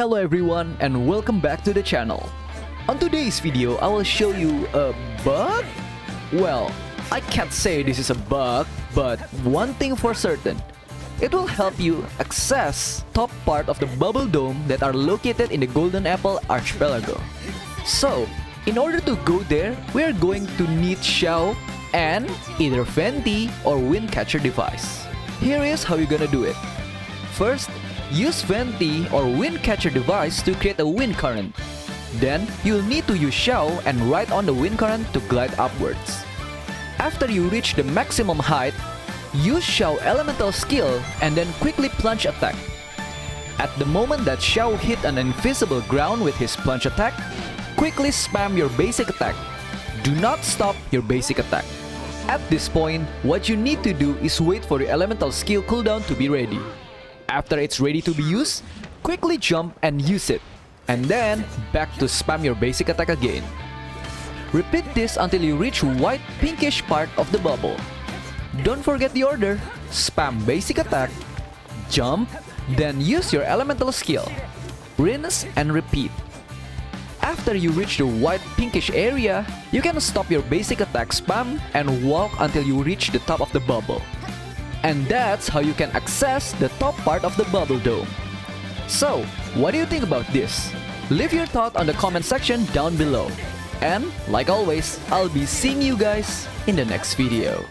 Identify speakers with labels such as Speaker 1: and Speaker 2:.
Speaker 1: Hello everyone and welcome back to the channel. On today's video, I will show you a bug? Well, I can't say this is a bug, but one thing for certain. It will help you access top part of the bubble dome that are located in the Golden Apple Archipelago. So, in order to go there, we are going to need Xiao and either Venti or wind catcher device. Here is how you're gonna do it. First, use Venti or wind catcher device to create a wind current. Then, you'll need to use Xiao and ride on the wind current to glide upwards. After you reach the maximum height, use Xiao elemental skill and then quickly plunge attack. At the moment that Xiao hit an invisible ground with his plunge attack, quickly spam your basic attack. Do not stop your basic attack. At this point, what you need to do is wait for the elemental skill cooldown to be ready. After it's ready to be used, quickly jump and use it. And then, back to spam your basic attack again. Repeat this until you reach white pinkish part of the bubble. Don't forget the order. Spam basic attack, jump, then use your elemental skill. Rinse and repeat. After you reach the white pinkish area, you can stop your basic attack spam and walk until you reach the top of the bubble. And that's how you can access the top part of the bubble dome. So, what do you think about this? Leave your thought on the comment section down below. And, like always, I'll be seeing you guys in the next video.